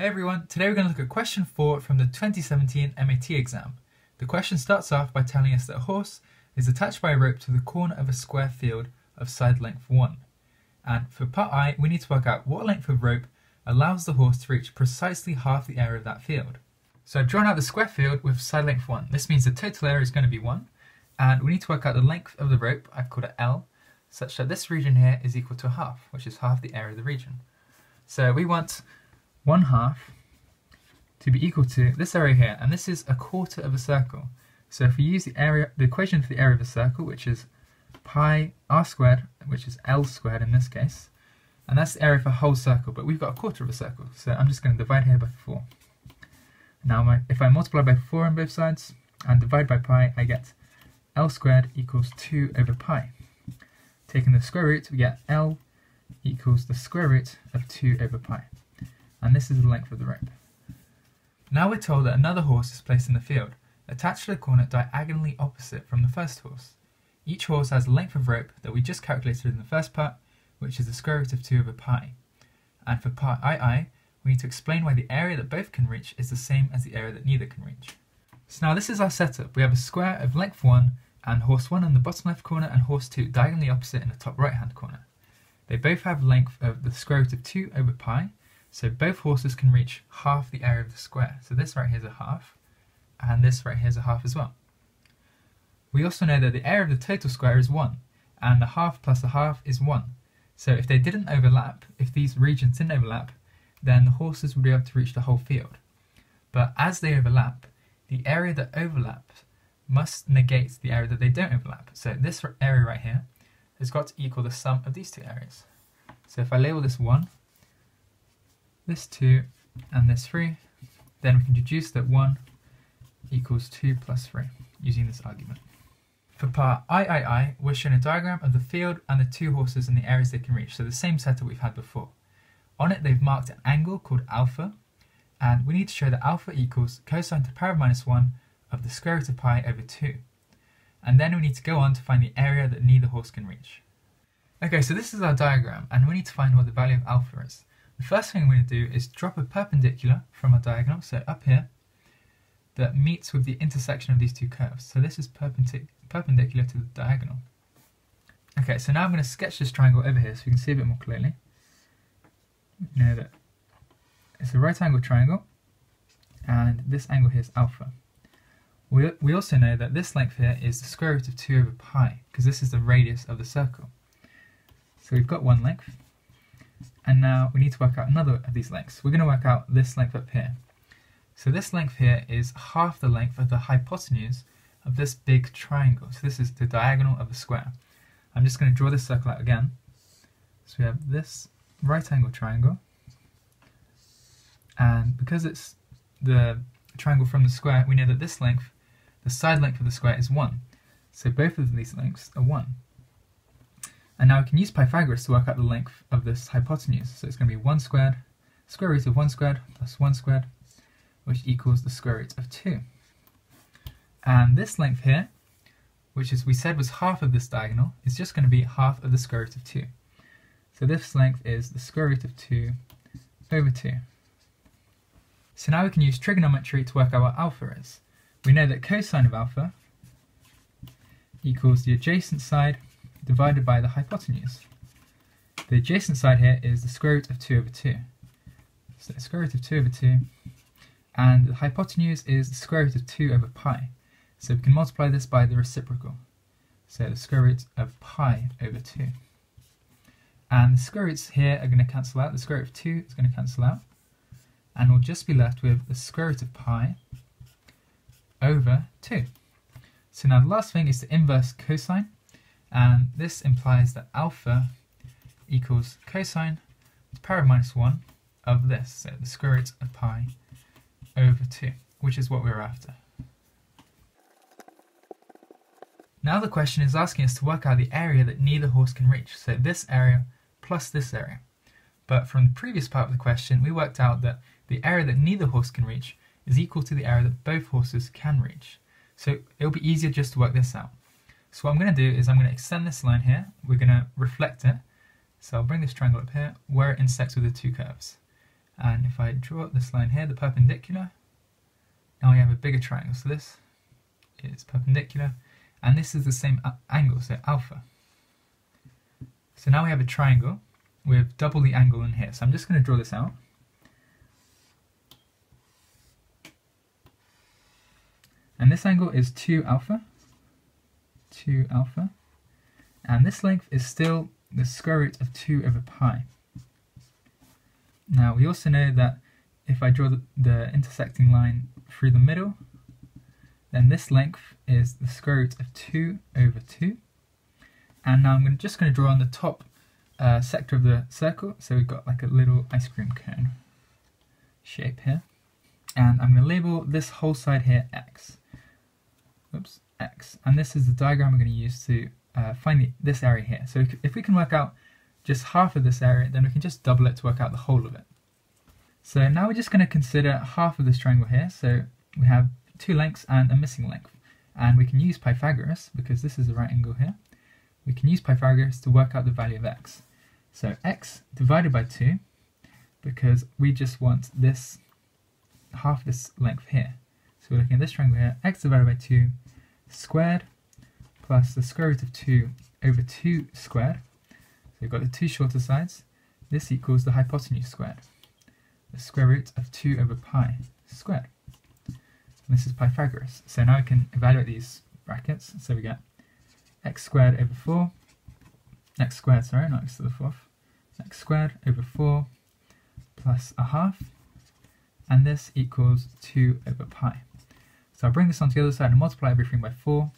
Hey everyone, today we're going to look at question 4 from the 2017 MAT exam. The question starts off by telling us that a horse is attached by a rope to the corner of a square field of side length 1. And for part I, we need to work out what length of rope allows the horse to reach precisely half the area of that field. So I've drawn out the square field with side length 1. This means the total area is going to be 1, and we need to work out the length of the rope, I've called it L, such that this region here is equal to half, which is half the area of the region. So we want 1 half to be equal to this area here, and this is a quarter of a circle. So if we use the area, the equation for the area of a circle, which is pi r squared, which is L squared in this case, and that's the area for a whole circle, but we've got a quarter of a circle, so I'm just going to divide here by 4. Now my, if I multiply by 4 on both sides and divide by pi, I get L squared equals 2 over pi. Taking the square root, we get L equals the square root of 2 over pi and this is the length of the rope. Now we're told that another horse is placed in the field, attached to the corner diagonally opposite from the first horse. Each horse has a length of rope that we just calculated in the first part, which is the square root of 2 over pi. And for part II, we need to explain why the area that both can reach is the same as the area that neither can reach. So now this is our setup. We have a square of length 1 and horse 1 in the bottom left corner and horse 2 diagonally opposite in the top right hand corner. They both have length of the square root of 2 over pi, so both horses can reach half the area of the square. So this right here is a half, and this right here is a half as well. We also know that the area of the total square is 1, and the half plus the half is 1. So if they didn't overlap, if these regions didn't overlap, then the horses would be able to reach the whole field. But as they overlap, the area that overlaps must negate the area that they don't overlap. So this area right here has got to equal the sum of these two areas. So if I label this 1, this 2 and this 3, then we can deduce that 1 equals 2 plus 3 using this argument. For part III, we're shown a diagram of the field and the two horses and the areas they can reach, so the same setup we've had before. On it they've marked an angle called alpha, and we need to show that alpha equals cosine to the power of minus 1 of the square root of pi over 2. And then we need to go on to find the area that neither horse can reach. Okay, so this is our diagram, and we need to find what the value of alpha is. The first thing I'm going to do is drop a perpendicular from a diagonal, so up here, that meets with the intersection of these two curves. So this is perpendic perpendicular to the diagonal. Okay, so now I'm going to sketch this triangle over here so you can see a bit more clearly. You know that it's a right angle triangle, and this angle here is alpha. We, we also know that this length here is the square root of 2 over pi, because this is the radius of the circle. So we've got one length, and now we need to work out another of these lengths. We're going to work out this length up here. So this length here is half the length of the hypotenuse of this big triangle. So this is the diagonal of the square. I'm just going to draw this circle out again. So we have this right angle triangle. And because it's the triangle from the square, we know that this length, the side length of the square is 1. So both of these lengths are 1. And now we can use Pythagoras to work out the length of this hypotenuse. So it's going to be 1 squared, square root of 1 squared plus 1 squared, which equals the square root of 2. And this length here, which as we said was half of this diagonal, is just going to be half of the square root of 2. So this length is the square root of 2 over 2. So now we can use trigonometry to work out what alpha is. We know that cosine of alpha equals the adjacent side divided by the hypotenuse. The adjacent side here is the square root of 2 over 2. So the square root of 2 over 2, and the hypotenuse is the square root of 2 over pi. So we can multiply this by the reciprocal. So the square root of pi over 2. And the square roots here are going to cancel out. The square root of 2 is going to cancel out. And we'll just be left with the square root of pi over 2. So now the last thing is the inverse cosine and this implies that alpha equals cosine to the power of minus 1 of this, so the square root of pi over 2, which is what we're after. Now the question is asking us to work out the area that neither horse can reach, so this area plus this area. But from the previous part of the question, we worked out that the area that neither horse can reach is equal to the area that both horses can reach. So it'll be easier just to work this out. So what I'm going to do is I'm going to extend this line here. We're going to reflect it. So I'll bring this triangle up here where it intersects with the two curves. And if I draw up this line here, the perpendicular, now we have a bigger triangle. So this is perpendicular, and this is the same angle, so alpha. So now we have a triangle with double the angle in here. So I'm just going to draw this out. And this angle is 2 alpha, 2 alpha, and this length is still the square root of 2 over pi. Now we also know that if I draw the, the intersecting line through the middle, then this length is the square root of 2 over 2. And now I'm just going to draw on the top uh, sector of the circle, so we've got like a little ice cream cone shape here. And I'm going to label this whole side here x. Oops, x. And this is the diagram we're going to use to uh, find the, this area here. So if we can work out just half of this area, then we can just double it to work out the whole of it. So now we're just going to consider half of this triangle here. So we have two lengths and a missing length. And we can use Pythagoras, because this is the right angle here. We can use Pythagoras to work out the value of x. So x divided by 2, because we just want this half this length here. So we're looking at this triangle here, x divided by 2 squared plus the square root of 2 over 2 squared. So we've got the two shorter sides. This equals the hypotenuse squared. The square root of 2 over pi squared. And this is Pythagoras. So now we can evaluate these brackets. So we get x squared over 4, x squared, sorry, not x to the fourth, x squared over 4 plus a half, and this equals 2 over pi. So I'll bring this onto the other side and multiply everything by 4,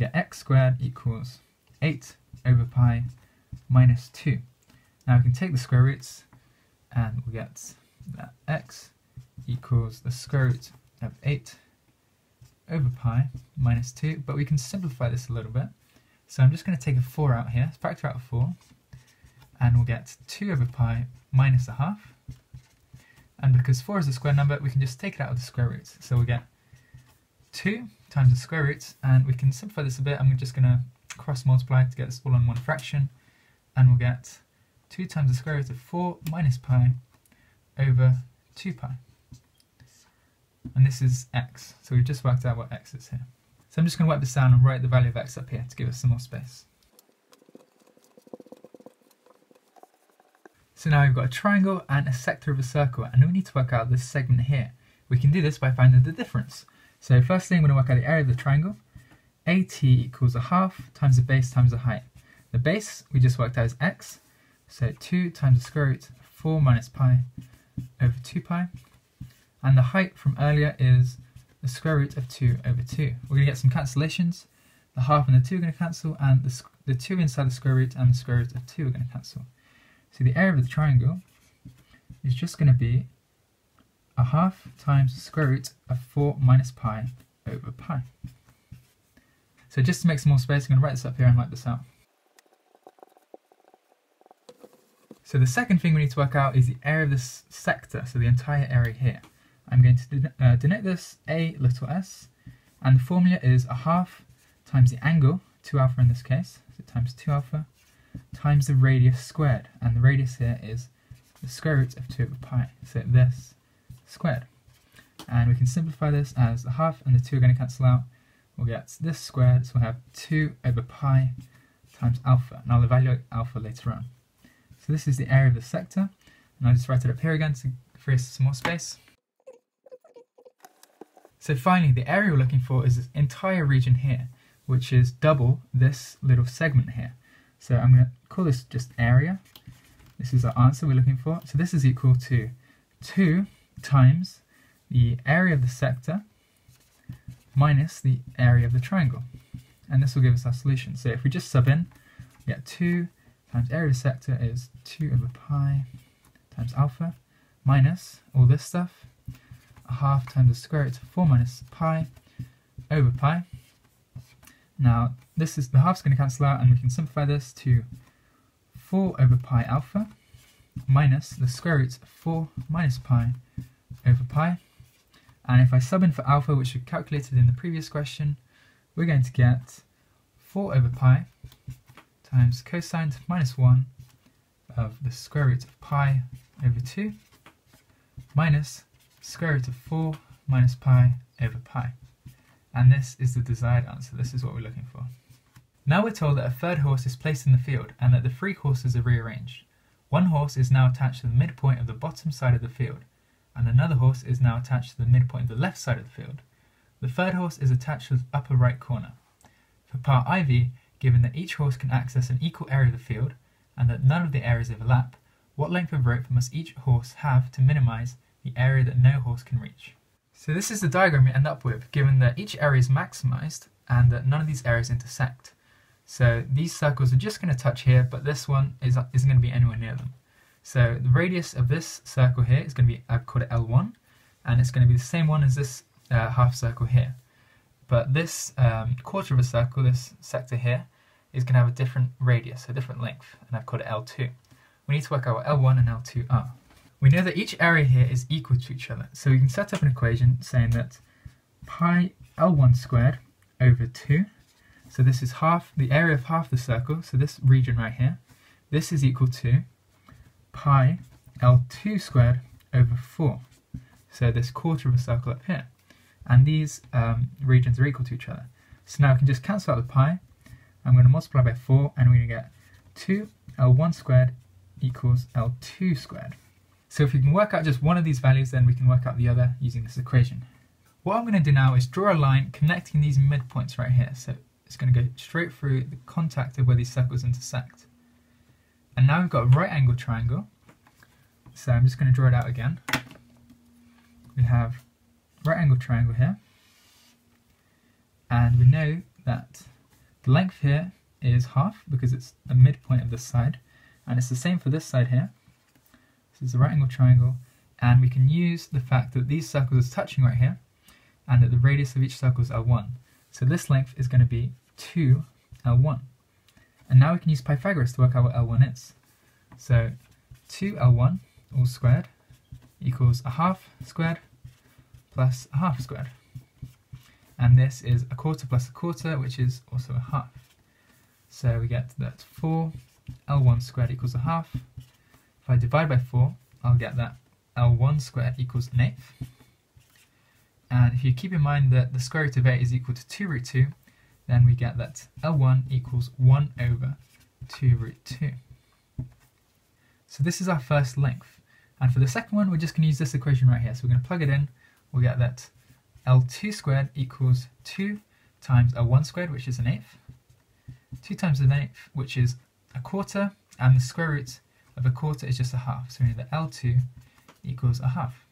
get x squared equals 8 over pi minus 2. Now we can take the square roots and we'll get that x equals the square root of 8 over pi minus 2, but we can simplify this a little bit. So I'm just going to take a 4 out here, factor out a 4, and we'll get 2 over pi minus a half. And because 4 is a square number, we can just take it out of the square roots. So we get 2 times the square root, and we can simplify this a bit. I'm just going to cross multiply to get this all on one fraction, and we'll get 2 times the square root of 4 minus pi over 2 pi. And this is x, so we've just worked out what x is here. So I'm just going to wipe this down and write the value of x up here to give us some more space. So now we've got a triangle and a sector of a circle, and we need to work out this segment here. We can do this by finding the difference. So firstly, I'm going to work out the area of the triangle. AT equals a half times the base times the height. The base we just worked out is x, so 2 times the square root of 4 minus pi over 2 pi. And the height from earlier is the square root of 2 over 2. We're going to get some cancellations. The half and the 2 are going to cancel, and the, the 2 inside the square root and the square root of 2 are going to cancel. So the area of the triangle is just going to be a half times the square root of 4 minus pi over pi. So just to make some more space, I'm going to write this up here and write this out. So the second thing we need to work out is the area of this sector, so the entire area here. I'm going to uh, denote this a little s, and the formula is a half times the angle, 2 alpha in this case, so times 2 alpha, times the radius squared, and the radius here is the square root of 2 over pi, so this squared. And we can simplify this as the half and the 2 are going to cancel out. We'll get this squared, so we'll have 2 over pi times alpha, and I'll evaluate alpha later on. So this is the area of the sector, and I'll just write it up here again to free us some more space. So finally, the area we're looking for is this entire region here, which is double this little segment here. So I'm going to call this just area. This is our answer we're looking for. So this is equal to 2 times the area of the sector minus the area of the triangle. And this will give us our solution. So if we just sub in, we get 2 times area of the sector is 2 over pi times alpha minus all this stuff, a half times the square root of 4 minus pi over pi. Now this is the half's going to cancel out and we can simplify this to 4 over pi alpha minus the square root of 4 minus pi over pi. And if I sub in for alpha, which we calculated in the previous question, we're going to get 4 over pi times cosine minus 1 of the square root of pi over 2. minus square root of 4 minus pi over pi. And this is the desired answer. This is what we're looking for. Now we're told that a third horse is placed in the field and that the three horses are rearranged. One horse is now attached to the midpoint of the bottom side of the field, and another horse is now attached to the midpoint of the left side of the field. The third horse is attached to the upper right corner. For part IV, given that each horse can access an equal area of the field, and that none of the areas overlap, what length of rope must each horse have to minimize the area that no horse can reach? So this is the diagram we end up with, given that each area is maximized and that none of these areas intersect. So these circles are just going to touch here, but this one is, isn't going to be anywhere near them. So the radius of this circle here is going to be, I've called it L1, and it's going to be the same one as this uh, half circle here. But this um, quarter of a circle, this sector here, is going to have a different radius, a different length, and I've called it L2. We need to work out what L1 and L2 are. We know that each area here is equal to each other, so we can set up an equation saying that pi L1 squared over 2 so this is half the area of half the circle, so this region right here. This is equal to pi L2 squared over 4. So this quarter of a circle up here. And these um, regions are equal to each other. So now I can just cancel out the pi. I'm going to multiply by 4 and we're going to get 2 L1 squared equals L2 squared. So if we can work out just one of these values, then we can work out the other using this equation. What I'm going to do now is draw a line connecting these midpoints right here. So it's going to go straight through the contact of where these circles intersect. And now we've got a right angle triangle. So I'm just going to draw it out again. We have right angle triangle here. And we know that the length here is half because it's a midpoint of this side. And it's the same for this side here. This is a right angle triangle. And we can use the fact that these circles are touching right here and that the radius of each circle is L1. So this length is going to be 2 L1. And now we can use Pythagoras to work out what L1 is. So 2L1 all squared equals a half squared plus a half squared. And this is a quarter plus a quarter, which is also a half. So we get that 4 L1 squared equals a half. If I divide by 4, I'll get that L1 squared equals an eighth. And if you keep in mind that the square root of 8 is equal to 2 root 2, then we get that L1 equals 1 over 2 root 2. So this is our first length. And for the second one, we're just going to use this equation right here. So we're going to plug it in. We'll get that L2 squared equals 2 times L1 squared, which is an eighth. 2 times an eighth, which is a quarter. And the square root of a quarter is just a half. So we know that L2 equals a half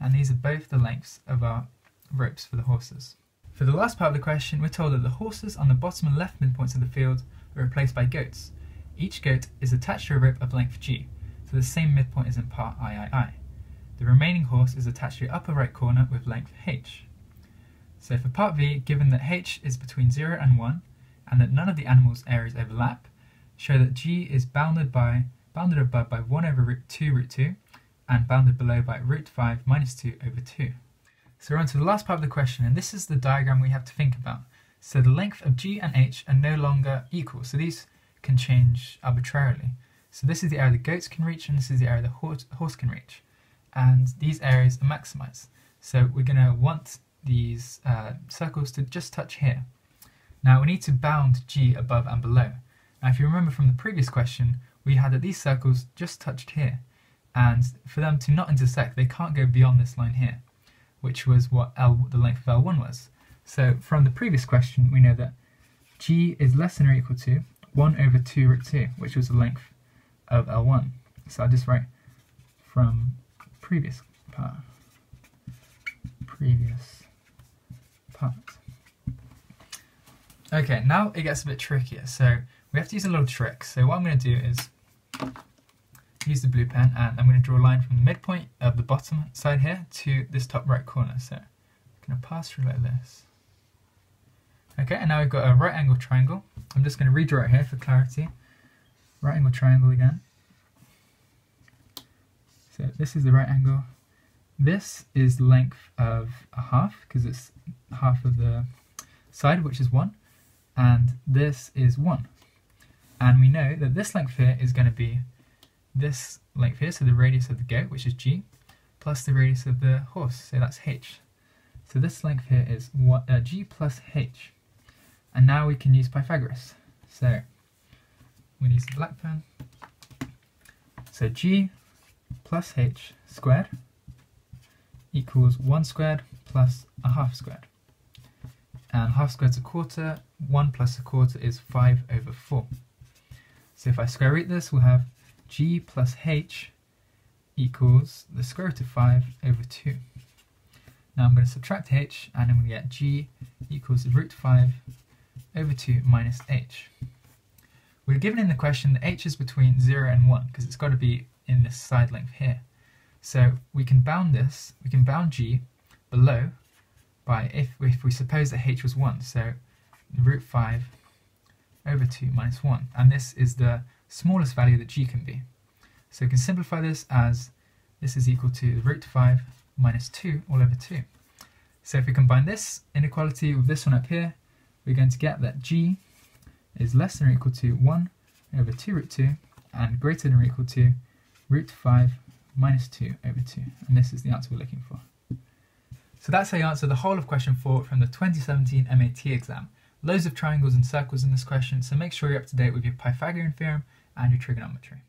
and these are both the lengths of our ropes for the horses. For the last part of the question, we're told that the horses on the bottom and left midpoints of the field are replaced by goats. Each goat is attached to a rope of length g, so the same midpoint is in part III. The remaining horse is attached to the upper right corner with length h. So for part V, given that h is between 0 and 1, and that none of the animal's areas overlap, show that g is bounded by bounded above by 1 over root 2 root 2, and bounded below by root 5 minus 2 over 2. So we're on to the last part of the question, and this is the diagram we have to think about. So the length of g and h are no longer equal, so these can change arbitrarily. So this is the area the goats can reach, and this is the area the horse, horse can reach. And these areas are maximized. So we're going to want these uh, circles to just touch here. Now we need to bound g above and below. Now if you remember from the previous question, we had that these circles just touched here and for them to not intersect, they can't go beyond this line here, which was what L, the length of L1 was. So from the previous question, we know that g is less than or equal to 1 over 2 root 2, which was the length of L1. So I'll just write from previous part. Previous part. Okay, now it gets a bit trickier. So we have to use a little trick. So what I'm going to do is use the blue pen and I'm going to draw a line from the midpoint of the bottom side here to this top right corner. So I'm going to pass through like this. Okay, and now we've got a right angle triangle. I'm just going to redraw it here for clarity. Right angle triangle again. So this is the right angle. This is the length of a half, because it's half of the side, which is 1. And this is 1. And we know that this length here is going to be this length here, so the radius of the goat, which is g, plus the radius of the horse, so that's h. So this length here is uh, g plus h. And now we can use Pythagoras. So I'm going to use the black pen. So g plus h squared equals 1 squared plus a half squared. And half squared is a quarter, 1 plus a quarter is 5 over 4. So if I square root this, we'll have g plus h equals the square root of 5 over 2. Now I'm going to subtract h, and I'm going to get g equals the root 5 over 2 minus h. We're given in the question that h is between 0 and 1, because it's got to be in this side length here. So we can bound this, we can bound g below by, if, if we suppose that h was 1, so root 5 over 2 minus 1. And this is the smallest value that g can be. So we can simplify this as this is equal to root 5 minus 2 all over 2. So if we combine this inequality with this one up here, we're going to get that g is less than or equal to 1 over 2 root 2 and greater than or equal to root 5 minus 2 over 2. And this is the answer we're looking for. So that's how you answer the whole of question 4 from the 2017 MAT exam. Loads of triangles and circles in this question, so make sure you're up to date with your Pythagorean theorem and your trigonometry.